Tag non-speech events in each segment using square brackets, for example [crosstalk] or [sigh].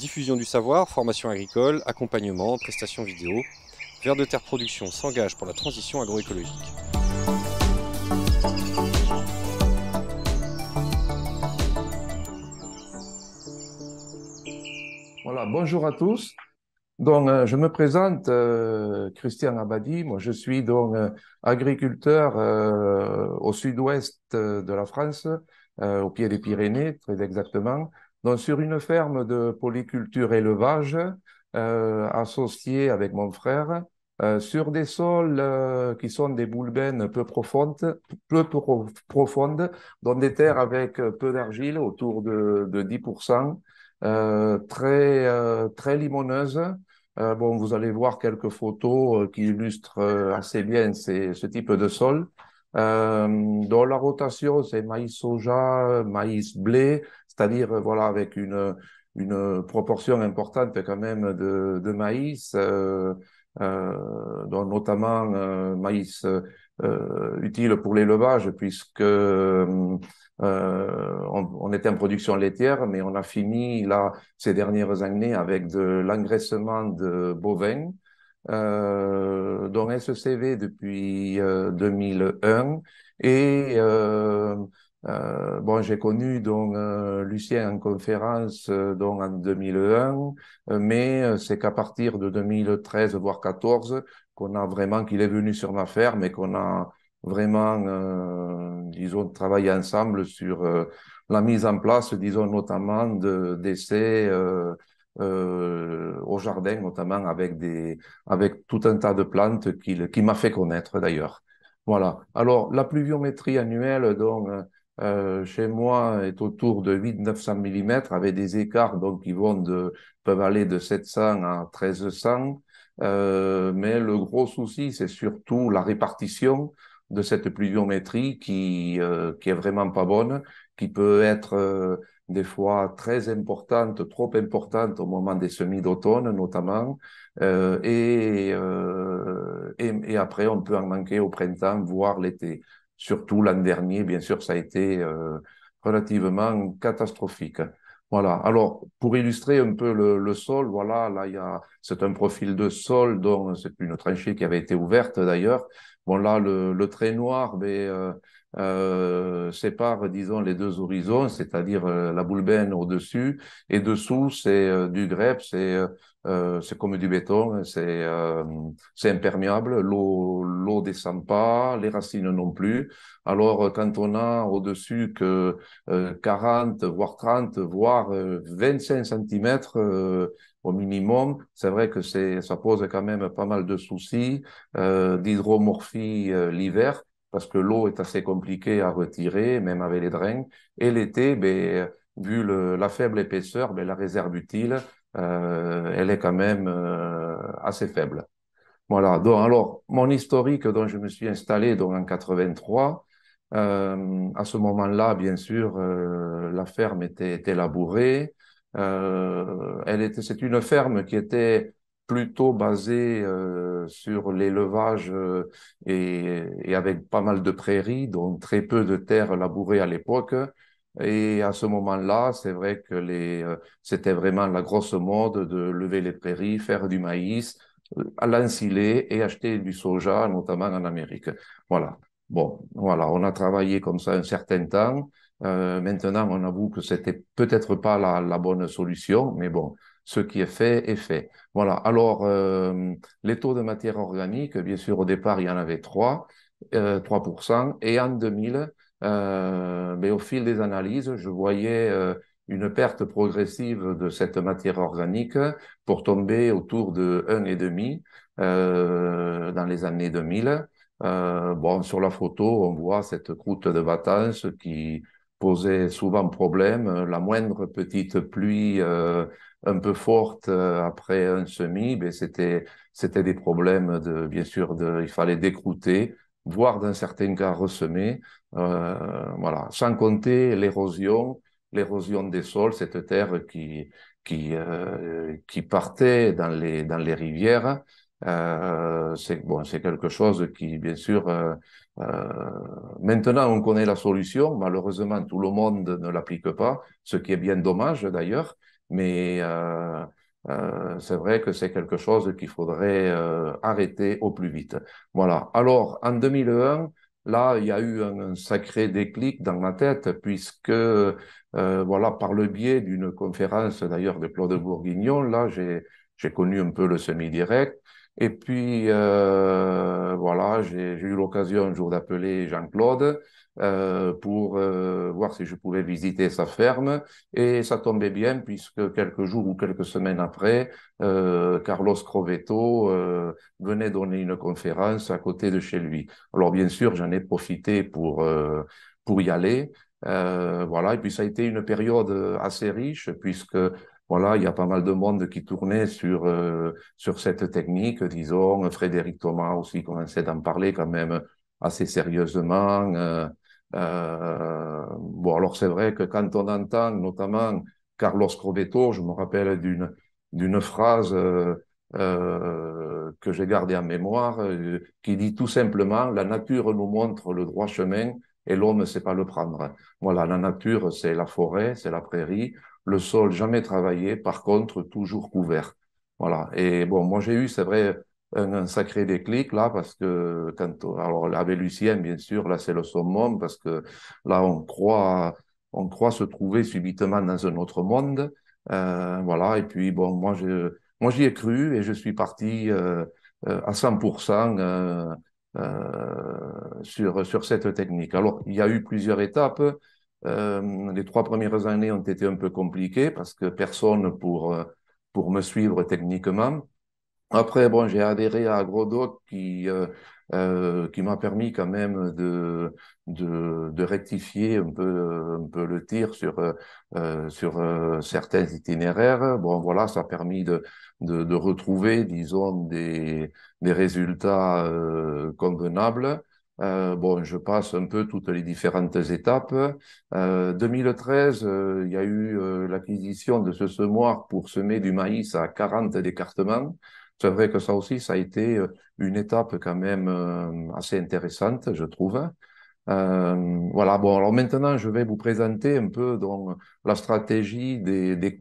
Diffusion du savoir, formation agricole, accompagnement, prestations vidéo. Vers de Terre Production s'engage pour la transition agroécologique. Voilà, bonjour à tous. Donc, euh, je me présente, euh, Christian Abadi. Moi, je suis donc euh, agriculteur au sud-ouest de la France, au pied des Pyrénées, très exactement. Donc, sur une ferme de polyculture élevage, associée avec mon frère, sur des sols qui sont des boulbènes peu profondes, peu profondes, dans des terres avec peu d'argile, autour de, de 10%. Euh, très euh, très limoneuse. Euh, bon, vous allez voir quelques photos qui illustrent assez bien ce type de sol. Dans la rotation, c'est maïs soja, maïs blé, c'est-à-dire voilà avec une une proportion importante quand même de, de maïs, euh, euh, dont notamment euh, maïs utile pour l'élevage puisque euh, on, on, était en production laitière, mais on a fini là ces dernières années avec de l'engraissement de bovins, euh, dont SCV depuis euh, 2001. Et euh, euh, bon, j'ai connu donc euh, Lucien en conférence donc en 2001, mais c'est qu'à partir de 2013 voire 14 qu'on a vraiment qu'il est venu sur ma ferme et qu'on a vraiment, euh, disons, travailler ensemble sur euh, la mise en place, disons, notamment d'essais euh, euh, au jardin, notamment avec des, avec tout un tas de plantes qui, qui m'a fait connaître d'ailleurs. Voilà. Alors, la pluviométrie annuelle, donc, euh, chez moi, est autour de 800-900 mm, avec des écarts donc qui vont de, peuvent aller de 700 à 1300. Euh, mais le gros souci, c'est surtout la répartition de cette pluviométrie qui euh, qui est vraiment pas bonne, qui peut être euh, des fois très importante, trop importante au moment des semis d'automne notamment, euh, et, euh, et, après on peut en manquer au printemps, voire l'été. Surtout l'an dernier, bien sûr, ça a été relativement catastrophique. Voilà. Alors, pour illustrer un peu le, le sol, voilà, là, il y a, c'est un profil de sol dont c'est une tranchée qui avait été ouverte d'ailleurs, Bon, là, le, le trait noir mais, euh, euh, sépare, disons, les deux horizons, c'est-à-dire euh, la boulbène au-dessus, et dessous, c'est euh, du grep, c'est euh, c'est comme du béton, c'est c'est imperméable, l'eau l'eau descend pas, les racines non plus. Alors, quand on a au-dessus que 40, voire 30, voire 25 centimètres au minimum. C'est vrai que c'est, ça pose quand même pas mal de soucis euh, d'hydromorphie euh, l'hiver, parce que l'eau est assez compliquée à retirer, même avec les drains. Et l'été, ben, vu le, la faible épaisseur, ben, la réserve utile, euh, elle est quand même euh, assez faible. Voilà. Donc, alors, mon historique dont je me suis installé donc en 83, euh, à ce moment-là, bien sûr, euh, la ferme était, était labourée. Euh, elle était, c'est une ferme qui était plutôt basée euh, sur l'élevage euh, et, et, avec pas mal de prairies, donc très peu de terres labourées à l'époque. Et à ce moment-là, c'est vrai que les, euh, c'était vraiment la grosse mode de lever les prairies, faire du maïs, euh, l'ensiler et acheter du soja, notamment en Amérique. Voilà. Bon, voilà, on a travaillé comme ça un certain temps. Euh, maintenant, on avoue que c'était peut-être pas la, la, bonne solution, mais bon, ce qui est fait est fait. Voilà. Alors, euh, les taux de matière organique, bien sûr, au départ, il y en avait 3, euh, 3%, et en 2000, euh, mais au fil des analyses, je voyais euh, une perte progressive de cette matière organique pour tomber autour de 1,5 euh, dans les années 2000. Euh, bon, sur la photo, on voit cette croûte de vacances qui posait souvent problème. La moindre petite pluie euh, un peu forte euh, après un semis, ben c'était c'était des problèmes de bien sûr de il fallait décrouter, voire dans certains cas ressemer. Euh, voilà, sans compter l'érosion, l'érosion des sols, cette terre qui qui euh, qui partait dans les dans les rivières. C'est bon, c'est quelque chose qui, bien sûr, maintenant on connaît la solution. Malheureusement, tout le monde ne l'applique pas, ce qui est bien dommage d'ailleurs. Mais c'est vrai que c'est quelque chose qu'il faudrait arrêter au plus vite. Voilà. Alors, en 2001, là, il y a eu un, sacré déclic dans ma tête, puisque, voilà, par le biais d'une conférence d'ailleurs de Claude Bourguignon, là, j'ai j'ai connu un peu le semi-direct. Et puis, euh, voilà, j'ai eu l'occasion un jour d'appeler Jean-Claude euh, pour euh, voir si je pouvais visiter sa ferme. Et ça tombait bien puisque quelques jours ou quelques semaines après, euh, Carlos Crovetto euh, venait donner une conférence à côté de chez lui. Alors, bien sûr, j'en ai profité pour, euh, pour y aller. voilà, et puis ça a été une période assez riche puisque voilà, il y a pas mal de monde qui tournait sur euh, sur cette technique, disons. Frédéric Thomas aussi commençait d'en parler quand même assez sérieusement. Euh, bon, alors c'est vrai que quand on entend notamment Carlos Crovetto, je me rappelle d'une d'une phrase que j'ai gardée en mémoire, qui dit tout simplement la nature nous montre le droit chemin et l'homme ne sait pas le prendre. Voilà, la nature, c'est la forêt, c'est la prairie le sol jamais travaillé, par contre toujours couvert. Voilà. Et bon, moi j'ai eu, c'est vrai, un, sacré déclic là, parce que quand, alors avec Lucien, bien sûr, là c'est le summum, parce que là on croit, on croit se trouver subitement dans un autre monde. Euh, voilà. Et puis bon, moi je, moi j'y ai cru et je suis parti euh, euh à 100% euh, euh, sur sur cette technique. Alors il y a eu plusieurs étapes. Les trois premières années ont été un peu compliquées parce que personne pour, pour me suivre techniquement. Après, bon, j'ai adhéré à AgroDoc qui, euh, euh, qui m'a permis quand même de, de, de, rectifier un peu, un peu le tir sur, euh, sur euh, certains itinéraires. Bon, voilà, ça a permis de, de, de retrouver, disons, des, des résultats convenables. Euh, bon, je passe un peu toutes les différentes étapes. Euh, 2013, euh, il y a eu euh, l'acquisition de ce semoir pour semer du maïs à 40 décartements. C'est vrai que ça aussi, ça a été euh, une étape quand même assez intéressante, je trouve. voilà, bon, alors maintenant, je vais vous présenter un peu donc, la stratégie des, des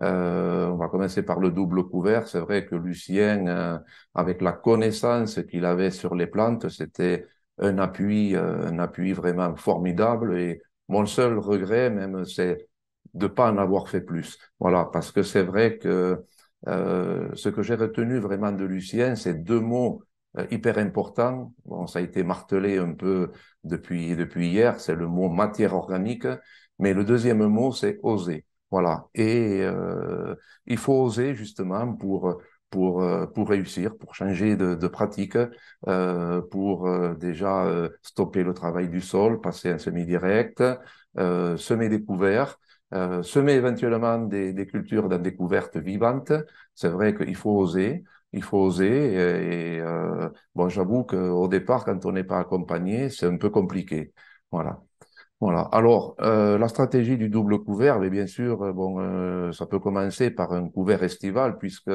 euh, on va commencer par le double couvert. C'est vrai que Lucien, euh, avec la connaissance qu'il avait sur les plantes, c'était un appui, euh, un appui vraiment formidable. Et mon seul regret, même, c'est de pas en avoir fait plus. Voilà, parce que c'est vrai que ce que j'ai retenu vraiment de Lucien, c'est deux mots hyper importants. Bon, ça a été martelé un peu depuis depuis hier. C'est le mot matière organique, mais le deuxième mot, c'est oser. Voilà. Et euh, il faut oser justement pour pour euh, pour réussir, pour changer de, de pratique, euh, pour euh, déjà euh, stopper le travail du sol, passer un semi-direct, semer des couverts, semer éventuellement des, des, cultures dans des couvertes vivantes. C'est vrai qu'il faut oser. Il faut oser et, et bon, j'avoue qu'au départ, quand on n'est pas accompagné, c'est un peu compliqué. Voilà. Voilà. Alors, euh, la stratégie du double couvert, mais bien sûr, euh, bon, euh, ça peut commencer par un couvert estival, puisque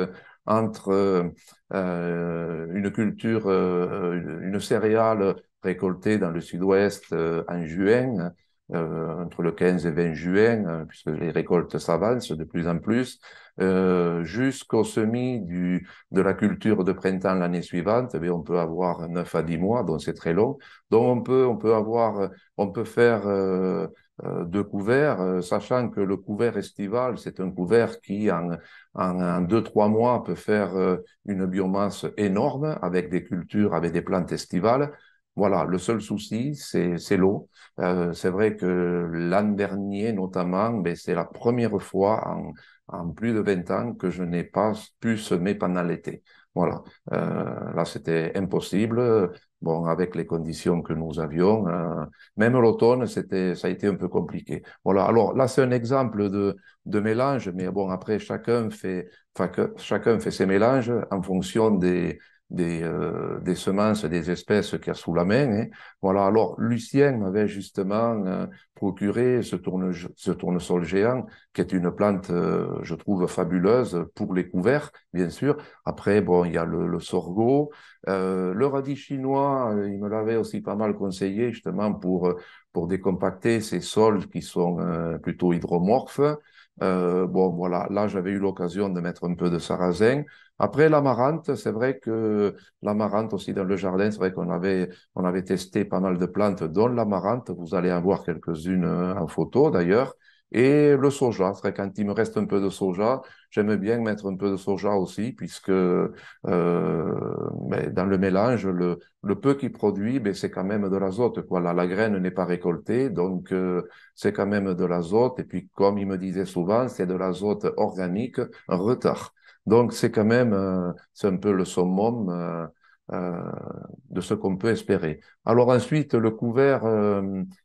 entre une culture, une céréale récoltée dans le sud-ouest en juin, euh, entre le 15 et 20 juin, hein, puisque les récoltes s'avancent de plus en plus, euh, jusqu'au semis du, de la culture de printemps l'année suivante, eh on peut avoir 9 à 10 mois, donc c'est très long. Donc on peut, on peut avoir, on peut faire euh, euh deux couverts, euh, sachant que le couvert estival, c'est un couvert qui en, en, en deux, trois mois peut faire euh, une biomasse énorme avec des cultures, avec des plantes estivales. Voilà, le seul souci, c'est l'eau. Euh, c'est vrai que l'an dernier, notamment, ben, c'est la première fois en, en, plus de 20 ans que je n'ai pas pu semer pendant l'été. Voilà, euh, là c'était impossible. Bon, avec les conditions que nous avions, euh, même l'automne, c'était, ça a été un peu compliqué. Voilà. Alors là, c'est un exemple de, de mélange, mais bon, après chacun fait, chacun fait ses mélanges en fonction des, des, euh, des semences, des espèces qu'il y a sous la main. Hein. Voilà. Alors, Lucien m'avait justement euh, procuré ce, tourne, tournesol géant, qui est une plante, euh, je trouve, fabuleuse pour les couverts, bien sûr. Après, bon, il y a le, le sorgho. le radis chinois, il me l'avait aussi pas mal conseillé, justement, pour, pour décompacter ces sols qui sont plutôt hydromorphes. Euh, bon, voilà, là, j'avais eu l'occasion de mettre un peu de sarrasin. Après, l'amarante, c'est vrai que l'amarante aussi dans le jardin, c'est vrai qu'on avait, on avait testé pas mal de plantes, dont l'amarante. Vous allez en voir quelques-unes en photo d'ailleurs. Et le soja, c'est quand il me reste un peu de soja, j'aime bien mettre un peu de soja aussi, puisque euh, ben, dans le mélange, le, le peu qu'il produit, ben, c'est quand même de l'azote. Voilà, la graine n'est pas récoltée, donc euh, c'est quand même de l'azote. Et puis, comme il me disait souvent, c'est de l'azote organique en retard. Donc, c'est quand même, euh, c'est un peu le summum euh, euh de ce qu'on peut espérer. Alors ensuite, le couvert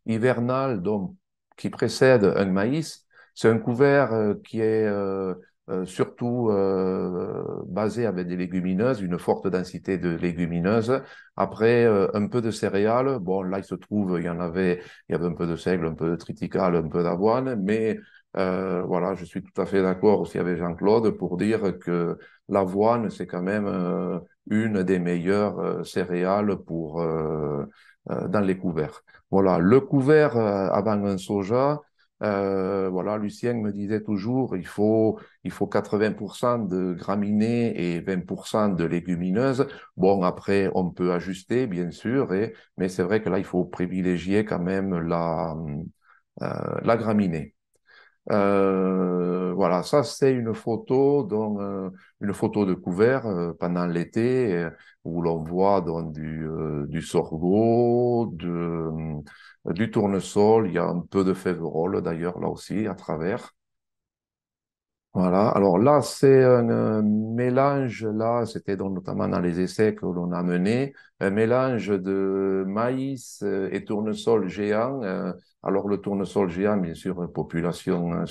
hivernal, donc qui précède un maïs. C'est un couvert euh, qui est euh, euh, surtout basé avec des légumineuses, une forte densité de légumineuses. Après, un peu de céréales. Bon, là, il se trouve, il y en avait, il y avait un peu de seigle, un peu de triticale, un peu d'avoine, mais voilà, je suis tout à fait d'accord aussi avec Jean-Claude pour dire que l'avoine, c'est quand même une des meilleures céréales pour dans les couverts. Voilà, le couvert euh, avant un soja, euh, voilà, Lucien me disait toujours, il faut, il faut 80% de graminées et 20% de légumineuses. Bon, après, on peut ajuster, bien sûr, et, mais c'est vrai que là, il faut privilégier quand même la, euh, la graminée. Euh, voilà, ça c'est une photo, donc, euh, une photo de couvert euh, pendant l'été où l'on voit donc, du, du sorgho, de, du tournesol, il y a un peu de févrole d'ailleurs là aussi à travers. Voilà. Alors là, c'est un mélange, là, c'était donc notamment dans les essais que l'on a menés, un mélange de maïs et tournesol géant. Alors le tournesol géant, bien sûr, population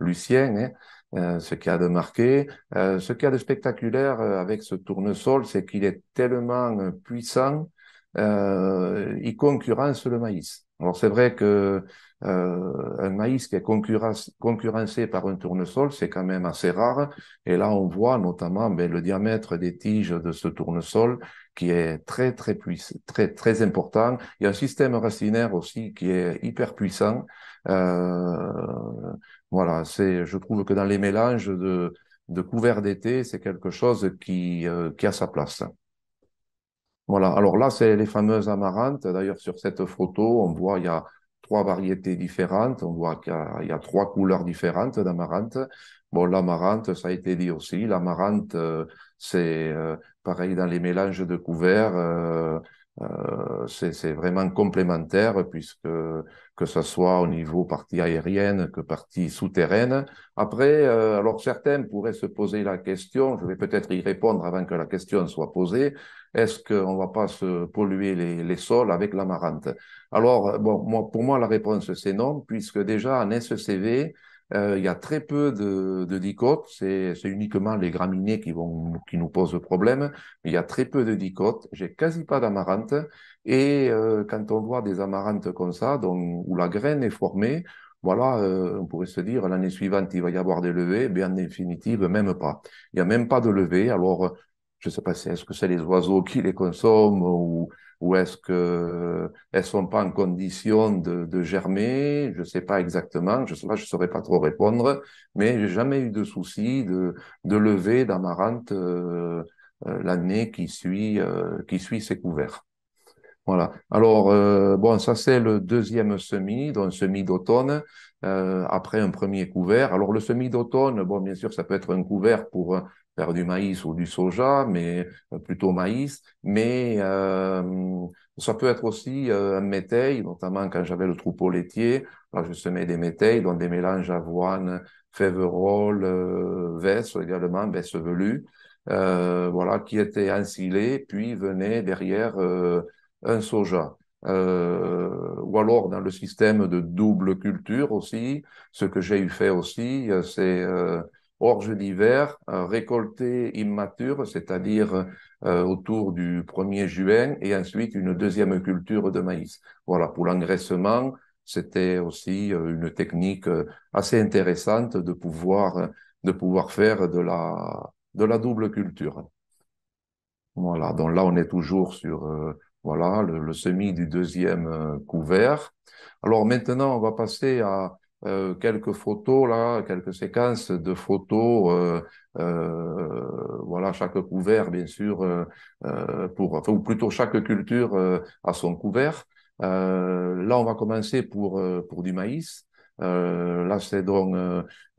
lucienne, hein, ce qu'il y a de marqué. ce qu'il y a de spectaculaire avec ce tournesol, c'est qu'il est tellement puissant, il concurrence le maïs. Alors c'est vrai que euh, un maïs qui est concurrencé par un tournesol, c'est quand même assez rare. Et là, on voit notamment ben, le diamètre des tiges de ce tournesol qui est très très puissant, très très important. Il y a un système racinaire aussi qui est hyper puissant. Euh, voilà, c'est, je trouve que dans les mélanges de, de couverts d'été, c'est quelque chose qui, euh, qui a sa place. Voilà. Alors là, c'est les fameuses amarantes. D'ailleurs, sur cette photo, on voit il y a trois variétés différentes. On voit qu'il y, a trois couleurs différentes d'amarante. Bon, l'amarante, ça a été dit aussi. L'amarante, euh, c'est euh, pareil dans les mélanges de couverts. Euh, euh, c'est vraiment complémentaire puisque que ce soit au niveau partie aérienne que partie souterraine. Après, euh, alors certains pourraient se poser la question, je vais peut-être y répondre avant que la question soit posée, est-ce qu'on ne va pas se polluer les, les sols avec l'amarante? Alors, bon, moi, pour moi, la réponse c'est non, puisque déjà en SCV, il y a très peu de, de dicotes, c'est uniquement les graminées qui, vont, qui nous posent problème, il y a très peu de dicotes, j'ai quasi pas d'amarante, et euh, quand on voit des amarantes comme ça, donc, où la graine est formée, voilà, euh, on pourrait se dire l'année suivante il va y avoir des levées, mais en définitive même pas. Il n'y a même pas de levée, alors je ne sais pas est-ce que c'est les oiseaux qui les consomment ou ou est-ce que elles sont pas en condition de, germer? Je sais pas exactement. Je sais pas, je saurais pas trop répondre. Mais j'ai jamais eu de souci de de lever d'amarante euh, euh, l'année qui suit euh, qui suit ces couverts. Voilà. Alors bon, ça c'est le deuxième semis, donc semis d'automne. après un premier couvert. Alors le semis d'automne, bon bien sûr ça peut être un couvert pour du maïs ou du soja, mais euh, plutôt maïs. Mais euh, ça peut être aussi euh, un métail, notamment quand j'avais le troupeau laitier. Là, je semais des métails, dont des mélanges avoine, féverole, euh, vesse également, vesse velue, euh, voilà, qui étaient ensilés, puis venait derrière un soja. Euh, ou alors dans le système de double culture aussi, ce que j'ai eu fait aussi, c'est euh, orge d'hiver, euh, récolté immature, c'est-à-dire euh, autour du 1er juin, et ensuite une deuxième culture de maïs. Voilà, pour l'engraissement, c'était aussi euh, une technique assez intéressante de pouvoir, de pouvoir faire de la, de la double culture. Voilà, donc là, on est toujours sur voilà, le, le semis du deuxième couvert. Alors maintenant, on va passer à euh, quelques photos là, quelques séquences de photos. Euh, euh, voilà, chaque couvert, bien sûr, pour, enfin, ou plutôt chaque culture a son couvert. là, on va commencer pour pour du maïs. là, c'est donc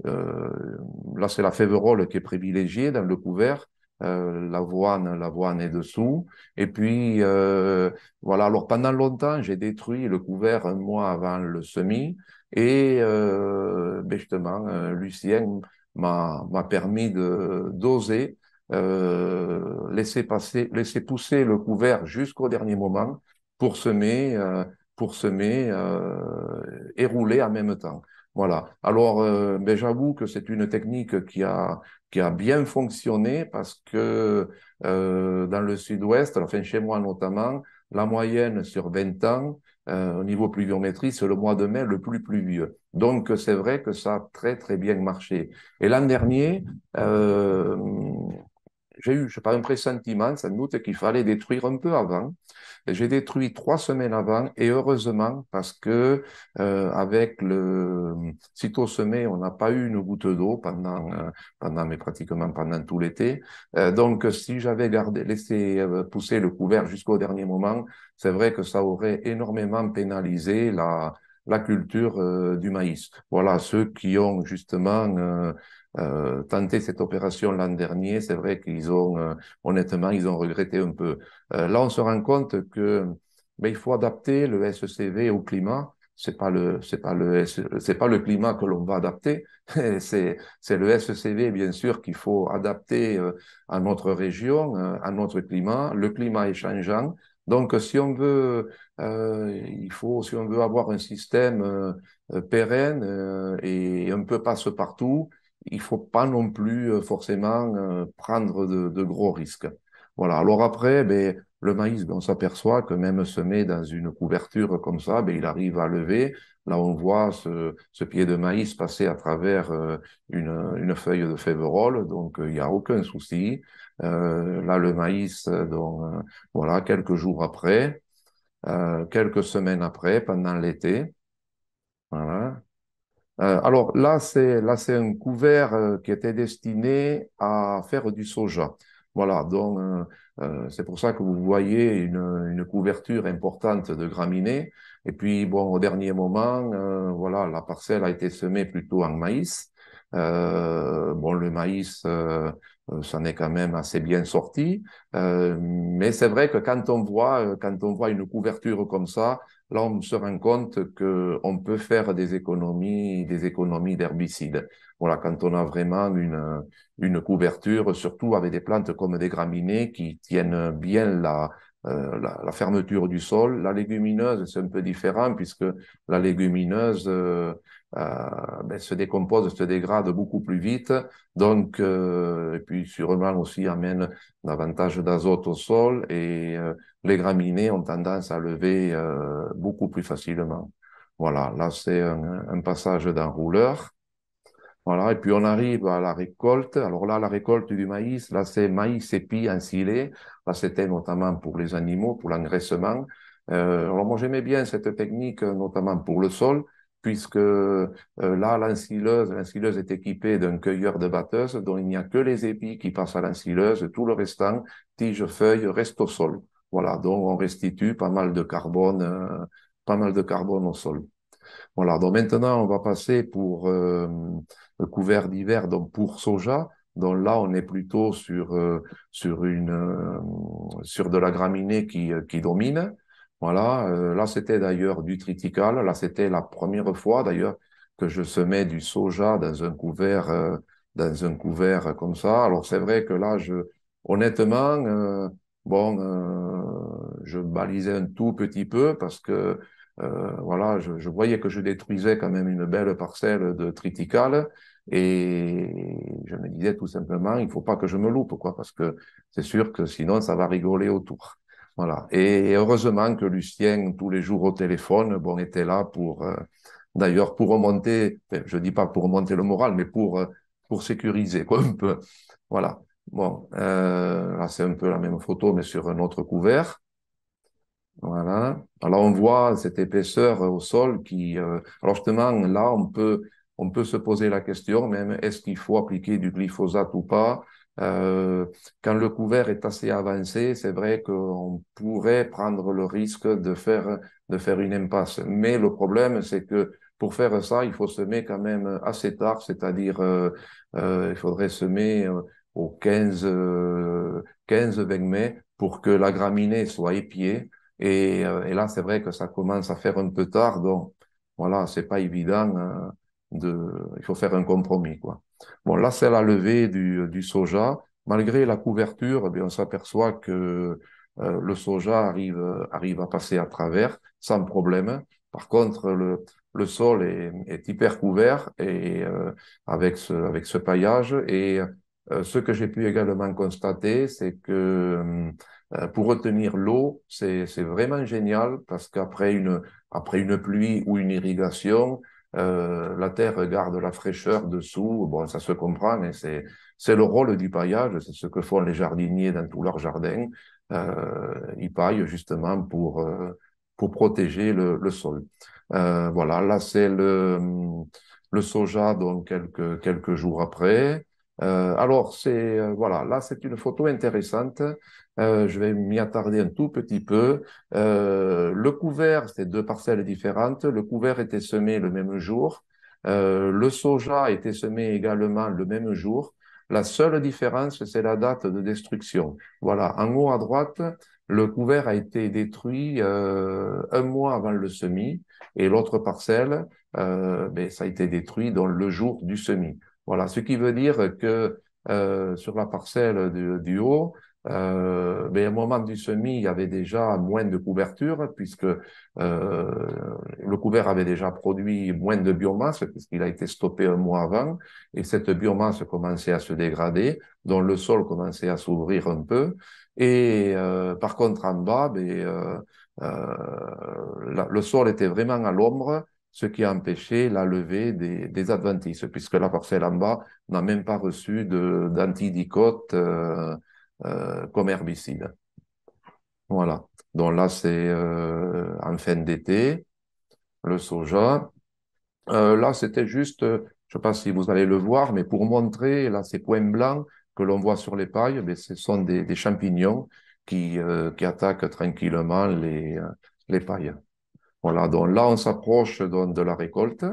là, c'est la féverole qui est privilégiée dans le couvert. Euh, l'avoine, l'avoine est dessous. Et puis, euh, voilà, alors pendant longtemps, j'ai détruit le couvert un mois avant le semis. Et euh, ben justement, euh, Lucien m'a, permis de d'oser euh, laisser passer, laisser pousser le couvert jusqu'au dernier moment pour semer, pour semer et rouler en même temps. Voilà. Alors, ben, j'avoue que c'est une technique qui a qui a bien fonctionné parce que euh, dans le sud-ouest, enfin chez moi notamment, la moyenne sur 20 ans, euh, au niveau pluviométrie, c'est le mois de mai le plus pluvieux. Donc c'est vrai que ça a très très bien marché. Et l'an dernier, euh, j'ai eu, je pas, un pressentiment, sans doute, qu'il fallait détruire un peu avant. J'ai détruit trois semaines avant et heureusement parce que euh, avec le sitôt semé, on n'a pas eu une goutte d'eau pendant euh, pendant mais pratiquement pendant tout l'été. Euh, donc si j'avais gardé laissé euh, pousser le couvert jusqu'au dernier moment, c'est vrai que ça aurait énormément pénalisé la la culture euh, du maïs. Voilà ceux qui ont justement euh, tenté cette opération l'an dernier, c'est vrai qu'ils ont, euh, honnêtement, ils ont regretté un peu. Euh, là, on se rend compte que mais ben, il faut adapter le SCV au climat. C'est pas le, c'est pas le, c'est pas le climat que l'on va adapter. [laughs] c'est, c'est le SCV, bien sûr, qu'il faut adapter euh, à notre région, à notre climat. Le climat est changeant. Donc, si on veut, euh, il faut, si on veut avoir un système euh, pérenne et un peu passe-partout, il faut pas non plus euh, forcément euh, prendre de, gros risques. Voilà. Alors après, ben, le maïs, ben, on s'aperçoit que même semé dans une couverture comme ça, ben, il arrive à lever. Là, on voit ce, ce pied de maïs passer à travers euh, une, une, feuille de féverole, donc il n'y a aucun souci. Euh, là, le maïs, donc voilà, quelques jours après, euh, quelques semaines après, pendant l'été, voilà, euh, alors là, c'est là c'est un couvert euh, qui était destiné à faire du soja. Voilà, donc euh, c'est pour ça que vous voyez une, une, couverture importante de graminées. Et puis bon, au dernier moment, voilà, la parcelle a été semée plutôt en maïs. bon, le maïs, ça n'est quand même assez bien sorti. mais c'est vrai que quand on voit quand on voit une couverture comme ça, là, on se rend compte que on peut faire des économies, des économies d'herbicides. Voilà, quand on a vraiment une, une couverture, surtout avec des plantes comme des graminées qui tiennent bien la, euh, la, la, fermeture du sol. La légumineuse, c'est un peu différent puisque la légumineuse euh, euh, ben, se décompose, se dégrade beaucoup plus vite. Donc, euh, et puis sûrement aussi amène davantage d'azote au sol et euh, les graminées ont tendance à lever beaucoup plus facilement. Voilà, là c'est un, un, passage d'enrouleur. Voilà, et puis on arrive à la récolte. Alors là, la récolte du maïs, là c'est maïs épi ensilé. Là c'était notamment pour les animaux, pour l'engraissement. alors moi j'aimais bien cette technique, notamment pour le sol puisque euh, là, l'ensileuse, l'ensileuse est équipée d'un cueilleur de batteuse dont il n'y a que les épis qui passent à l'ensileuse, tout le restant, tiges, feuilles, reste au sol. Voilà, donc on restitue pas mal de carbone, euh, pas mal de carbone au sol. Voilà, donc maintenant on va passer pour euh, le couvert d'hiver, donc pour soja. Donc là, on est plutôt sur sur une sur de la graminée qui qui domine. Voilà, euh, là c'était d'ailleurs du triticale. Là c'était la première fois d'ailleurs que je semais du soja dans un couvert, euh, dans un couvert comme ça. Alors c'est vrai que là, je, honnêtement, euh, bon, je balisais un tout petit peu parce que voilà, je, je, voyais que je détruisais quand même une belle parcelle de triticale et je me disais tout simplement, il faut pas que je me loupe quoi, parce que c'est sûr que sinon ça va rigoler autour. Voilà. Et heureusement que Lucien, tous les jours au téléphone, bon, était là pour, euh, d'ailleurs, pour remonter, je dis pas pour remonter le moral, mais pour, euh, pour sécuriser, quoi, un peu. Voilà. Bon, euh, là, c'est un peu la même photo, mais sur un autre couvert. Voilà. Alors on voit cette épaisseur au sol qui, euh, alors justement là on peut on peut se poser la question même est-ce qu'il faut appliquer du glyphosate ou pas? Euh, Quand le couvert est assez avancé, c'est vrai qu'on pourrait prendre le risque de faire de faire une impasse. Mais le problème c'est que pour faire ça, il faut semer quand même assez tard, c'est-à-dire euh, euh il faudrait semer euh, au 15 15-20 mai pour que la graminée soit épiée et, euh, et là, c'est vrai que ça commence à faire un peu tard, donc voilà, c'est pas évident. Hein, de, il faut faire un compromis, quoi. Bon, là, c'est la levée du, du soja. Malgré la couverture, eh on s'aperçoit que euh, le soja arrive, arrive à passer à travers sans problème. Par contre, le, le sol est, est hyper couvert et euh, avec ce, avec ce paillage. Et euh, ce que j'ai pu également constater, c'est que euh, pour retenir l'eau, c'est vraiment génial parce qu'après une, après une pluie ou une irrigation, euh, la terre garde la fraîcheur dessous. Bon, ça se comprend, mais c'est c'est le rôle du paillage, c'est ce que font les jardiniers dans tous leurs jardins. Euh, ils paillent justement pour euh, pour protéger le, le sol. Euh, voilà, là c'est le le soja donc quelques quelques jours après. Euh, alors, c'est euh, voilà, là c'est une photo intéressante. Euh, je vais m'y attarder un tout petit peu. Euh, le couvert, c'est deux parcelles différentes. Le couvert était semé le même jour. Euh, le soja été semé également le même jour. La seule différence, c'est la date de destruction. Voilà, en haut à droite, le couvert a été détruit un mois avant le semis et l'autre parcelle, ben, ça a été détruit dans le jour du semis. Voilà, ce qui veut dire que euh, sur la parcelle du, du haut, euh, mais au moment du semis, il y avait déjà moins de couverture puisque euh, le couvert avait déjà produit moins de biomasse puisqu'il a été stoppé un mois avant et cette biomasse commençait à se dégrader, dont le sol commençait à s'ouvrir un peu. Et euh, par contre, en bas, euh, euh, le sol était vraiment à l'ombre ce qui a empêché la levée des, des adventices, puisque la parcelle en bas n'a même pas reçu d'antidicote euh, euh, comme herbicide. Voilà. Donc là, c'est euh, en fin d'été, le soja. Là, c'était juste, je ne sais pas si vous allez le voir, mais pour montrer, là, ces points blancs que l'on voit sur les pailles, mais ce sont des, des champignons qui, qui attaquent tranquillement les, les pailles. Voilà, donc là, on s'approche de la récolte.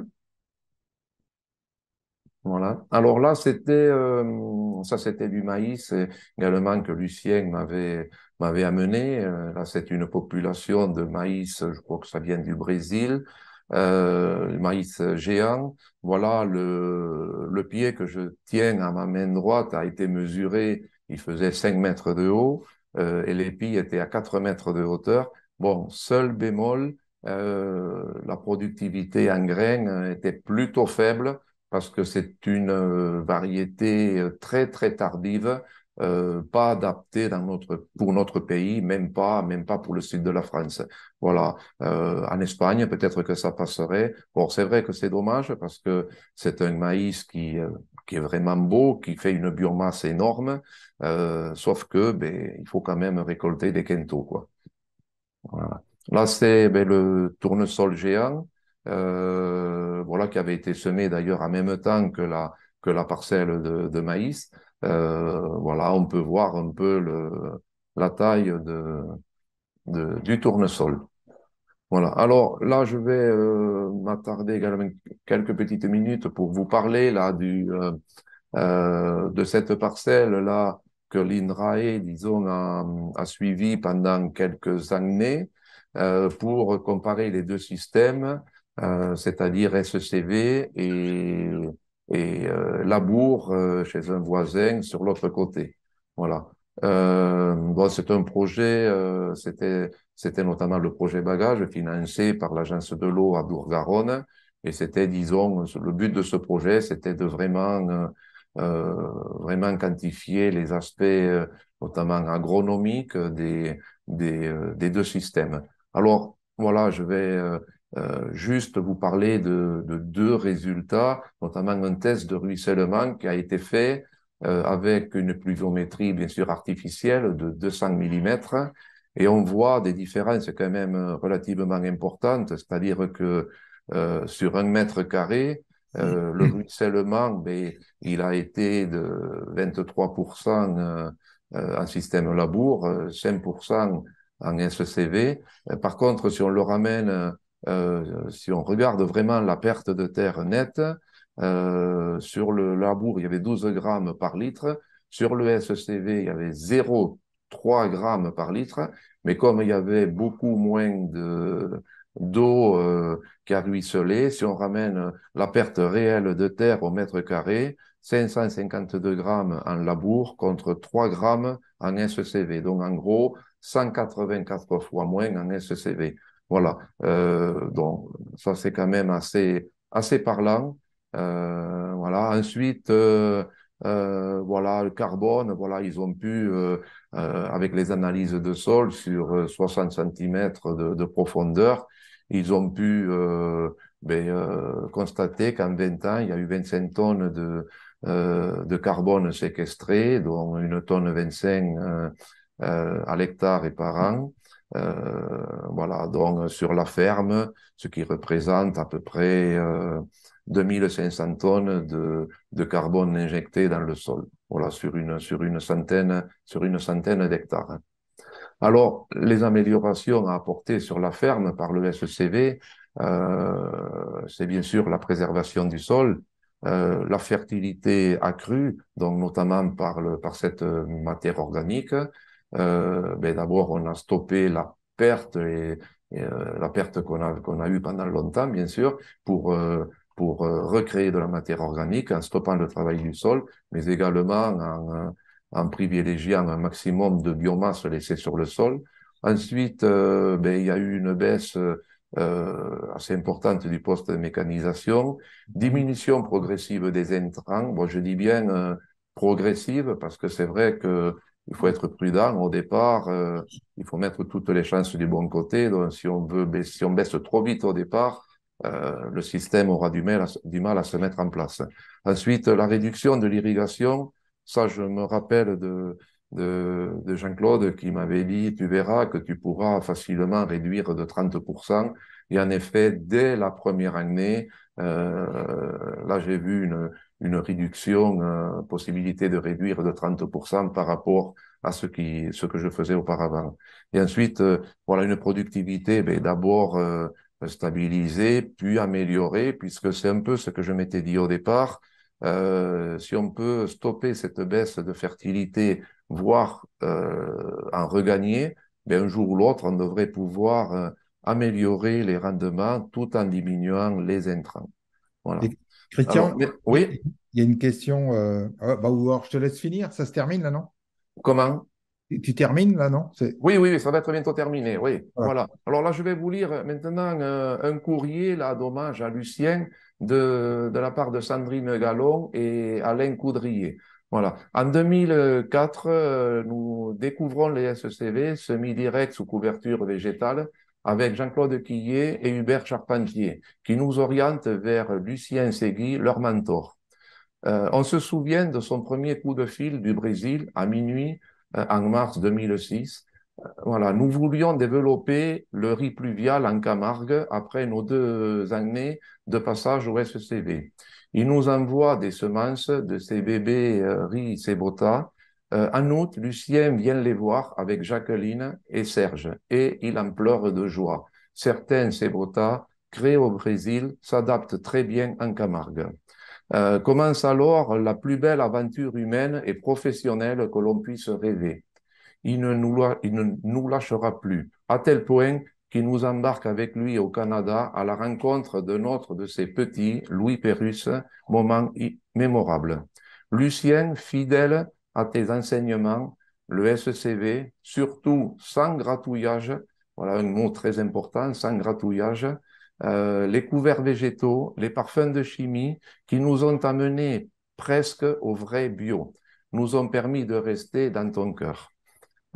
Voilà. Alors là, c'était euh, ça, c'était du maïs également que Lucien m'avait m'avait amené. Euh, là, c'est une population de maïs, je crois que ça vient du Brésil, euh, maïs géant. Voilà, le le pied que je tiens à ma main droite a été mesuré. Il faisait 5 mètres de haut euh, et l'épi était à 4 mètres de hauteur. Bon, seul bémol, euh, la productivité en graines était plutôt faible parce que c'est une euh, variété euh, très très tardive, euh, pas adaptée dans notre pour notre pays, même pas même pas pour le sud de la France. Voilà. Euh, en Espagne, peut-être que ça passerait. Bon, c'est vrai que c'est dommage parce que c'est un maïs qui qui est vraiment beau, qui fait une biomasse énorme, sauf que ben il faut quand même récolter des quintaux quoi. Voilà. Là, c'est ben, le tournesol géant, euh, voilà, qui avait été semé d'ailleurs en même temps que la, que la parcelle de, maïs. Euh, voilà, on peut voir un peu le, la taille de, de, du tournesol. Voilà. Alors là, je vais euh, m'attarder également quelques petites minutes pour vous parler là du euh, euh de cette parcelle là que l'INRAE, disons, a, a suivi pendant quelques années. Euh, pour comparer les deux systèmes, euh, c'est-à-dire SCV et, et euh, Labour chez un voisin sur l'autre côté. Voilà. Bon, c'est un projet, c'était c'était notamment le projet bagage financé par l'agence de l'eau à Dour-Garonne. Et c'était, disons, le but de ce projet, c'était de vraiment, euh, vraiment quantifier les aspects, notamment agronomiques, des, des, des deux systèmes. Alors, voilà, je vais euh, euh, juste vous parler de, de, deux résultats, notamment un test de ruissellement qui a été fait euh, avec une pluviométrie, bien sûr, artificielle de 200 mm Et on voit des différences quand même relativement importantes, c'est-à-dire que euh, sur un mètre carré, euh, le ruissellement, ben, il a été de 23% euh, en système labour, 5% en SCV. Par contre, si on le ramène, si on regarde vraiment la perte de terre nette, sur le labour, il y avait 12 grammes par litre. Sur le SCV, il y avait 0,3 grammes par litre. Mais comme il y avait beaucoup moins de, d'eau euh, qui a ruisselé, si on ramène la perte réelle de terre au mètre carré, 552 grammes en labour contre 3 grammes en SCV. Donc en gros, 184 fois moins en SCV. Voilà. Euh, donc ça c'est quand même assez assez parlant. Euh, voilà. Ensuite, euh, euh, voilà, le carbone, voilà, ils ont pu, euh, euh, avec les analyses de sol sur 60 cm de, de profondeur, ils ont pu ben, constater qu'en 20 ans, il y a eu 25 tonnes de, de carbone séquestré, dont une tonne 25 à l'hectare et par an. voilà, donc sur la ferme, ce qui représente à peu près 2500 tonnes de, de carbone injecté dans le sol. Voilà, sur une, sur une centaine, sur une centaine d'hectares. Alors, les améliorations à apporter sur la ferme par le SCV, euh, c'est bien sûr la préservation du sol, euh, la fertilité accrue, donc notamment par, le, par cette matière organique. Euh, ben D'abord, on a stoppé la perte et, euh, la perte qu'on a qu'on a eue pendant longtemps, bien sûr, pour euh, pour recréer de la matière organique en stoppant le travail du sol, mais également en, en privilégiant un maximum de biomasse laissée sur le sol. Ensuite, ben, il y a eu une baisse euh, assez importante du poste de mécanisation, diminution progressive des intrants. Bon, je dis bien euh, progressive parce que c'est vrai que il faut être prudent au départ. Euh, il faut mettre toutes les chances du bon côté. Donc, si on veut, si on baisse trop vite au départ, euh, le système aura du mal, du mal à se mettre en place. Ensuite, la réduction de l'irrigation, ça je me rappelle de, de, de Jean-Claude qui m'avait dit, tu verras que tu pourras facilement réduire de 30%. Et en effet, dès la première année, euh, là j'ai vu une, une réduction, euh, possibilité de réduire de 30% par rapport à ce, qui, ce que je faisais auparavant. Et ensuite, euh, voilà une productivité, ben, d'abord euh, stabiliser, puis améliorer, puisque c'est un peu ce que je m'étais dit au départ. Euh, si on peut stopper cette baisse de fertilité, voire euh, en regagner, ben un jour ou l'autre, on devrait pouvoir euh, améliorer les rendements tout en diminuant les intrants. Voilà. Christian, oui? Il y a une question. Euh, ah, bah, alors, je te laisse finir. Ça se termine là, non? Comment? Tu termines là, non? Oui, oui, ça va être bientôt terminé. Oui, voilà. Alors là, je vais vous lire maintenant euh, un courrier là d'hommage à Lucien de, de la part de Sandrine Gallon et Alain Coudrier. Voilà. En 2004, euh, nous découvrons les SCV semi-direct sous couverture végétale avec Jean-Claude Quillet et Hubert Charpentier, qui nous orientent vers Lucien Segui, leur mentor. Euh, on se souvient de son premier coup de fil du Brésil à minuit euh, en mars 2006. Euh, voilà, nous voulions développer le riz pluvial en Camargue après nos deux années de passage au SCV. Il nous envoie des semences de ces bébés euh, riz en août, Lucien vient les voir avec Jacqueline et Serge et il en pleure de joie. Certains Cébota créés au Brésil s'adaptent très bien en Camargue. Euh, commence alors la plus belle aventure humaine et professionnelle que l'on puisse rêver. Il ne, nous, il ne nous lâchera plus, à tel point qu'il nous embarque avec lui au Canada à la rencontre de notre de ses petits, Louis Pérus, moment mémorable. Lucien, fidèle à tes enseignements, le SCV, surtout sans gratouillage, voilà un mot très important, sans gratouillage, euh, les couverts végétaux, les parfums de chimie qui nous ont amenés presque au vrai bio, nous ont permis de rester dans ton cœur.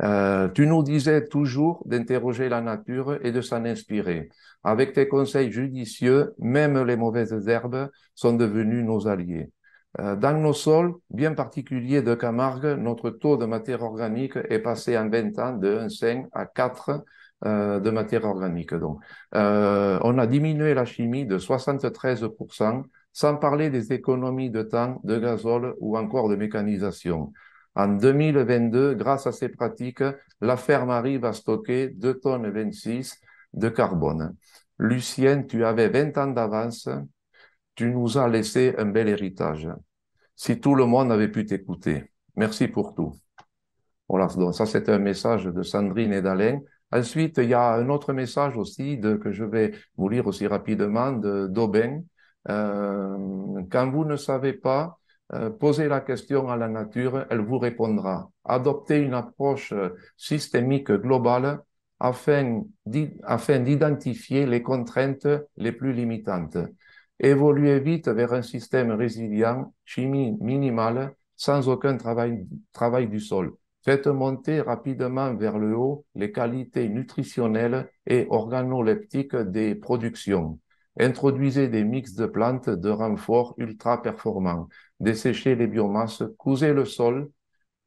Euh, tu nous disais toujours d'interroger la nature et de s'en inspirer. Avec tes conseils judicieux, même les mauvaises herbes sont devenues nos alliés. Euh, dans nos sols bien particuliers de Camargue, notre taux de matière organique est passé en 20 ans de 1,5 à 4 euh, de matière organique. Donc, on a diminué la chimie de 73%, sans parler des économies de temps, de gazole ou encore de mécanisation. En 2022, grâce à ces pratiques, la ferme arrive à stocker 2 tonnes 26 de carbone. Lucien, tu avais 20 ans d'avance, tu nous as laissé un bel héritage. Si tout le monde avait pu t'écouter. Merci pour tout. Voilà, donc ça c'est un message de Sandrine et d'Alain. Ensuite, il y a un autre message aussi de, que je vais vous lire aussi rapidement d'Aubin. Euh, quand vous ne savez pas, posez la question à la nature, elle vous répondra. Adoptez une approche systémique globale afin d'identifier les contraintes les plus limitantes. Évoluez vite vers un système résilient, chimie minimale, sans aucun travail, travail du sol. Faites monter rapidement vers le haut les qualités nutritionnelles et organoleptiques des productions. Introduisez des mix de plantes de renfort ultra performants. Desséchez les biomasses, cousez le sol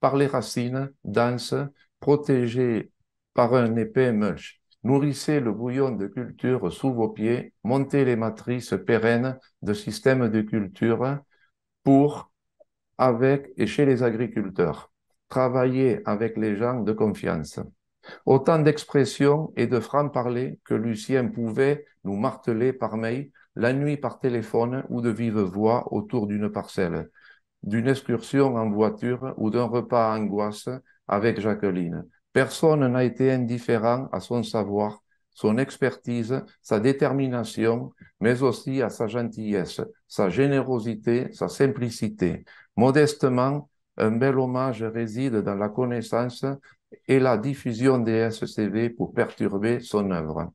par les racines denses, protégez par un épais mulch. Nourrissez le bouillon de culture sous vos pieds, montez les matrices pérennes de systèmes de culture pour, avec et chez les agriculteurs. Travaillez avec les gens de confiance. Autant d'expressions et de francs-parler que Lucien pouvait nous marteler par mail, la nuit par téléphone ou de vive voix autour d'une parcelle, d'une excursion en voiture ou d'un repas à angoisse avec Jacqueline. Personne n'a été indifférent à son savoir, son expertise, sa détermination, mais aussi à sa gentillesse, sa générosité, sa simplicité. Modestement, un bel hommage réside dans la connaissance et la diffusion des SCV pour perturber son œuvre.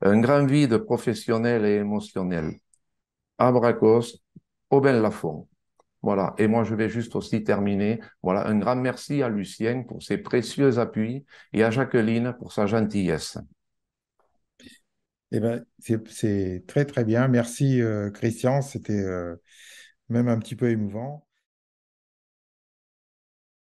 Un grand vide professionnel et émotionnel. Abracos, Aubin Lafont. Voilà. Et moi, je vais juste aussi terminer. Voilà. Un grand merci à Lucien pour ses précieux appuis et à Jacqueline pour sa gentillesse. Eh ben, c'est très, très bien. Merci, euh, Christian. C'était euh, même un petit peu émouvant.